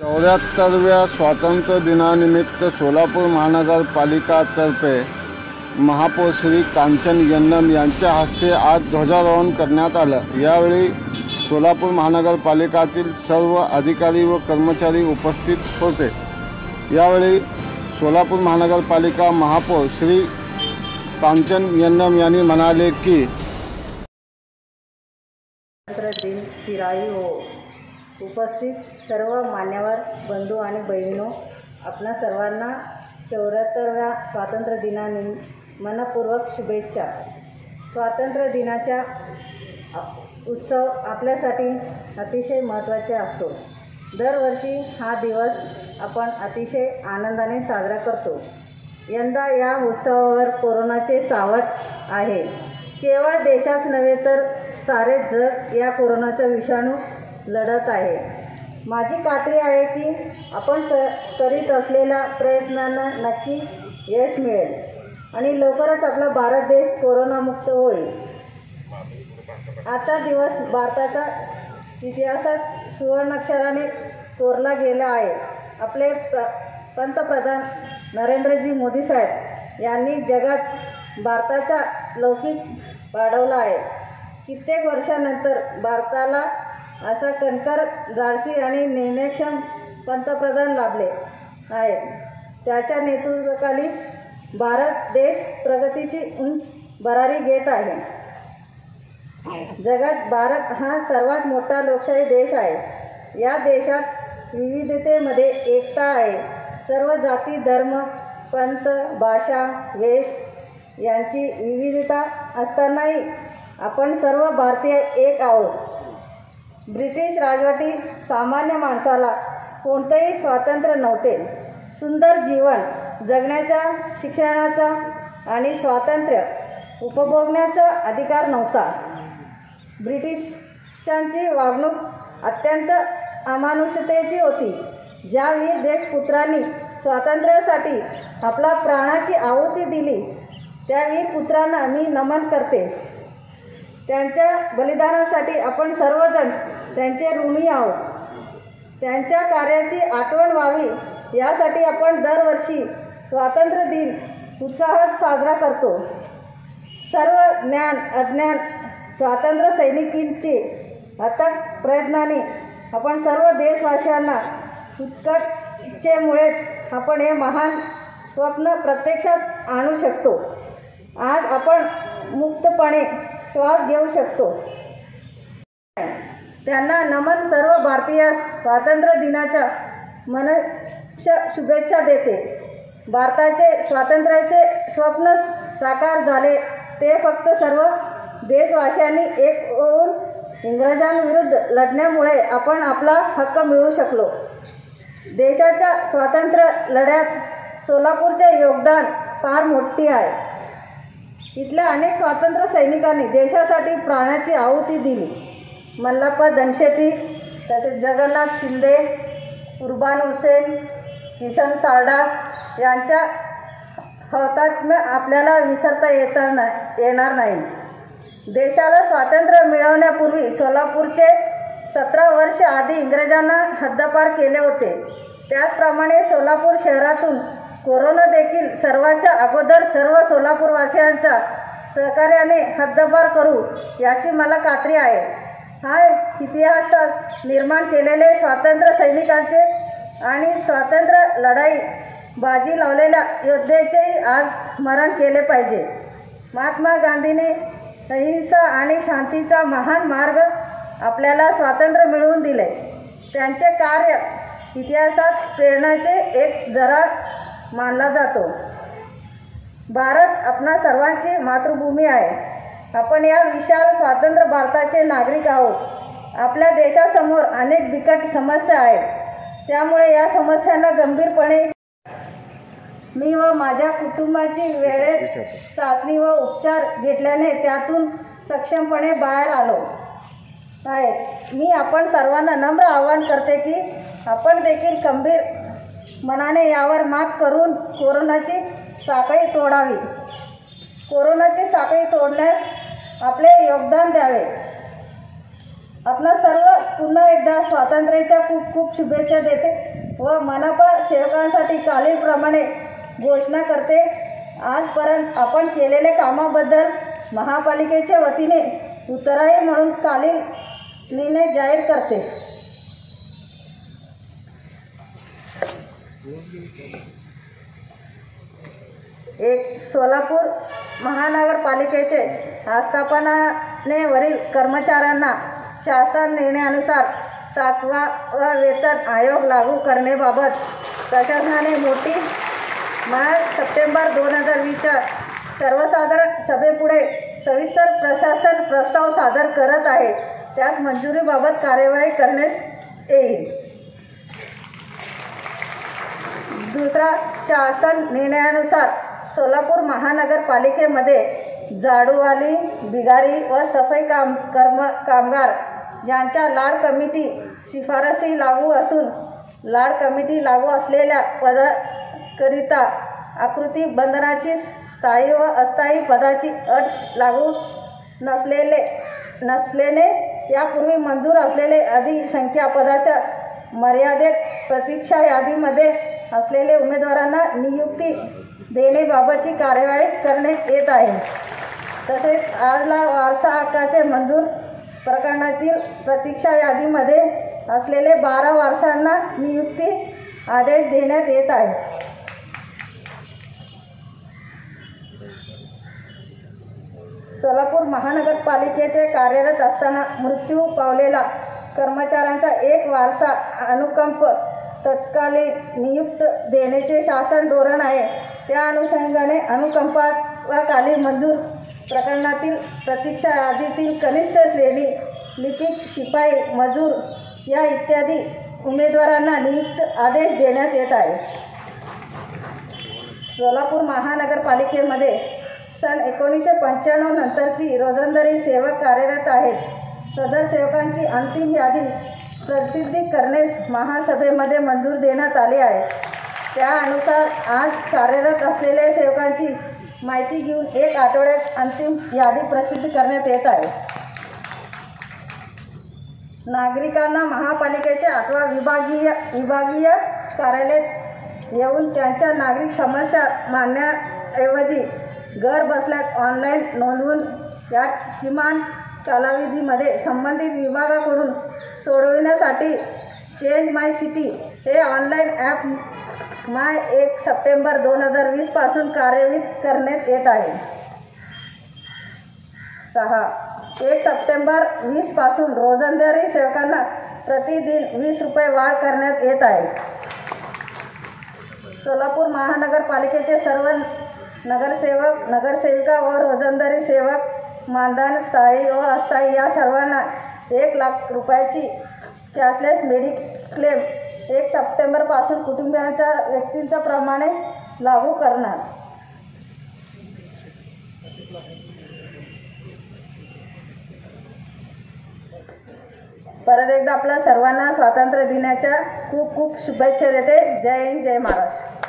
चौऱ्याहत्तरव्या स्वातंत्र्य दिनानिमित्त सोलापूर महानगरपालिकातर्फे महापौर श्री कांचन यन्नम यांच्या हस्ते आज ध्वजारोहण करण्यात आलं. यावेळी सोलापूर महानगरपालिकातील सर्व अधिकारी व कर्मचारी उपस्थित होते. यावेळी सोलापूर महानगरपालिका महापौर श्री कांचन यन्नम यांनी म्हणाले की दिन हो. उपस्थित सर्व मान्यवर बंधू आणि बहिणीनो आपणा सर्वांना चौऱ्याहत्तरव्या स्वातंत्र्य दिनानि मनपूर्वक शुभेच्छा. स्वातंत्र्य दिनाच्या उत्सव आपल्यासाठी अतिशय महत्त्वाचे असतो. दरवर्षी हा दिवस आपण अतिशय आनंदाने साजरा करतो. यंदा या उत्सवावर कोरोनाचे सावट आहे. केवळ देशात नव्हे तर सारे जग या कोरोनाचा विषाणू लढत आहे. माझी खात्री आहे की आपण क करीत असलेल्या प्रयत्नांना नक्की यश मिळेल आणि लवकरच आपला भारत देश कोरोनामुक्त होईल. आजचा दिवस भारताचा इतिहासात सुवर्णाक्षराने कोरला गेला आहे. आपले प्र पंतप्रधान नरेंद्रजी मोदी साहेब यांनी जगात भारताचा लौकिक वाढवला आहे. कित्येक वर्षानंतर भारताला असा कणकर धाडसी आणि निर्णयक्षम पंतप्रधान लाभले आहेत. त्याच्या नेतृत्वाखाली भारत देश प्रगतीची उंच भरारी घेत आहे. जगात भारत हा सर्वात मोठा लोकशाही देश आहे. या देशात विविधतेमध्ये एकता आहे. सर्व जाती धर्म पंथ भाषा वेश यांची विविधता असतानाही आपण सर्व भारतीय एक आहोत. ब्रिटिश राजवटी सामान्य माणसाला कोणतेही स्वातंत्र्य नव्हते. सुंदर जीवन जगण्याचा शिक्षणाचा आणि स्वातंत्र्य उपभोगण्याचा अधिकार नव्हता. ब्रिटिशांची वागणूक अत्यंत अमानुषतेची होती. ज्यावेळी देशपुत्रांनी स्वातंत्र्यासाठी आपला प्राणाची आहुती दिली त्यावेळी पुत्रांना मी नमन करते. त्यांच्या बलिदानासाठी आपण सर्वजण त्यांचे ऋणी आहोत. त्यांच्या कार्याची आठवण व्हावी यासाठी आपण दरवर्षी स्वातंत्र्य दिन उत्साहात साजरा करतो. सर्व ज्ञान अज्ञान स्वातंत्र्य सैनिकींचे अथक प्रयत्नाने आपण सर्व देशवासियांना उत्कट इच्छेमुळेच आपण हे महान स्वप्न प्रत्यक्षात आणू शकतो. आज आपण मुक्तपणे श्वास घेऊ शकतो. त्यांना नमन सर्व भारतीय स्वातंत्र्य दिनाच्या मनश शुभेच्छा देते. भारताचे स्वातंत्र्याचे स्वप्न साकार झाले. ते फक्त सर्व देशवासियांनी एक होऊन इंग्रजांविरुद्ध लढण्यामुळे आपण आपला हक्क मिळू शकलो. देशाच्या स्वातंत्र्य लढ्यात सोलापूरचे योगदान फार मोठी आहे. इथल्या अनेक स्वातंत्र्य सैनिकांनी देशासाठी प्राण्याची आहुती दिली. मल्लप्पा धनशेटी तसेच जगन्नाथ शिंदे कुर्बान हुसेन किसन सारडा यांच्या हौतात्म्य आपल्याला विसरता येता ना येणार नाही. देशाला स्वातंत्र्य मिळवण्यापूर्वी सोलापूरचे सतरा वर्ष आधी इंग्रजांना हद्दपार केले होते. त्याचप्रमाणे सोलापूर शहरातून कोरोना देखील सर्वाच्या अगोदर सर्व सोलापूरवासियांच्या सहकार्याने हद्दपार करू याची मला खात्री आहे. हा इतिहासात निर्माण केलेले स्वातंत्र्य सैनिकांचे आणि स्वातंत्र्य लढाई बाजी लावलेल्या योद्धेचेही आज स्मरण केले पाहिजे. महात्मा गांधीने अहिंसा आणि शांतीचा महान मार्ग आपल्याला स्वातंत्र्य मिळवून दिले. त्यांचे कार्य इतिहासात प्रेरणाचे एक जरा मानला जातो. भारत आपणा सर्वांची मातृभूमी आहे. आपण या विशाल स्वातंत्र्य भारताचे नागरिक आहोत. आपल्या देशासमोर अनेक बिकट समस्या आहेत. त्यामुळे या समस्यांना गंभीरपणे मी व माझ्या कुटुंबाची वेळेत चाचणी व उपचार घेतल्याने त्यातून सक्षमपणे बाहेर आलो. आहे. मी आपण सर्वांना नम्र आवाहन करते की आपण देखील गंभीर मनाने यावर मात करून कोरोनाची साखळी तोडावी. कोरोनाची साखळी तोडण्यास आपले योगदान द्यावे. आपणा सर्व पुन्हा एकदा स्वातंत्र्याच्या खूप खूप शुभेच्छा देते व मनपा सेवकांसाठी खालीलप्रमाणे घोषणा करते. आजपर्यंत आपण केलेल्या कामाबद्दल महापालिकेच्या वतीने उतराई म्हणून खालील लिहिणे जाहीर करते. एक सोलापूर महानगरपालिकेचे आस्थापनाने वरील कर्मचाऱ्यांना शासन निर्णयानुसार सातवा व वेतन आयोग लागू करण्याबाबत प्रशासनाने मोठी मार्च सप्टेंबर दोन हजार वीसच्या सर्वसाधारण सभेपुढे सविस्तर प्रशासन प्रस्ताव सादर करत आहे. त्यास मंजुरीबाबत कार्यवाही करण्यास येईल. दुसरा शासन निर्णयानुसार सोलापूर महानगरपालिकेमध्ये झाडूवाली बिगारी व सफाई काम कर्म कामगार यांच्या लाड कमिटी शिफारसी लागू असून लाड कमिटी लागू असलेल्या पदाकरिता आकृती बंधनाची स्थायी व अस्थायी पदाची अट लागू नसलेले नसलेले यापूर्वी मंजूर असलेले अधिसंख्या पदाच्या मर्यादेत प्रतीक्षा यादीमध्ये असलेले उमेदवारांना नियुक्ती देण्याबाबतची कार्यवाही करण्यात येत आहे. तसेच आजला वारसा हक्काचे मंजूर प्रकरणातील प्रतीक्षा यादीमध्ये असलेले बारा वारसांना नियुक्ती आदेश देण्यात येत आहे. सोलापूर महानगरपालिकेचे कार्यरत असताना मृत्यू पावलेला कर्मचाऱ्यांचा एक वारसा अनुकंप तत्कालीन नियुक्त देण्याचे शासन धोरण आहे. त्या अनुषंगाने अनुकंपाकाली मंजूर प्रकरणातील प्रतीक्षा यादीतील कनिष्ठ श्रेणी लिपिक शिपाई मजूर या इत्यादी उमेदवारांना नियुक्त आदेश देण्यात येत आहे. सोलापूर महानगरपालिकेमध्ये सन एकोणीसशे पंच्याण्णव नंतरची रोजंदारी सेवक कार्यरत आहेत सदर सेवकांची अंतिम यादी प्रसिद्धी करण्यास महासभेमध्ये मंजूर देण्यात आले आहे. त्यानुसार आज कार्यरत असलेल्या सेवकांची माहिती घेऊन एक आठवड्यात अंतिम यादी प्रसिद्ध करण्यात येत आहे. नागरिकांना महापालिकेच्या अथवा विभागीय विभागीय कार्यालयात येऊन त्यांच्या नागरिक समस्या मांडण्याऐवजी घर बसल्यात ऑनलाईन नोंदवून या किमान कालावधीमध्ये संबंधित विभागाकडून सोडविण्यासाठी चेंज माय सिटी हे ऑनलाईन ॲप माय एक सप्टेंबर दोन हजार वीसपासून कार्यान्वित करण्यात येत आहे. सहा. एक सप्टेंबर वीसपासून रोजंदारी सेवकांना प्रतिदिन वीस रुपये वाढ करण्यात येत आहे. सोलापूर महानगरपालिकेचे सर्व नगरसेवक नगरसेविका व रोजंदारी सेवक मानधन स्थायी व अस्थायी या सर्वांना एक लाख रुपयाची कॅशलेस मेडिक्लेम एक सप्टेंबरपासून कुटुंबियांच्या व्यक्तींच्या प्रमाणे लागू करणार. परत एकदा आपल्या सर्वांना स्वातंत्र्य दिनाच्या खूप खूप शुभेच्छा देते. जय हिंद जय महाराष्ट्र.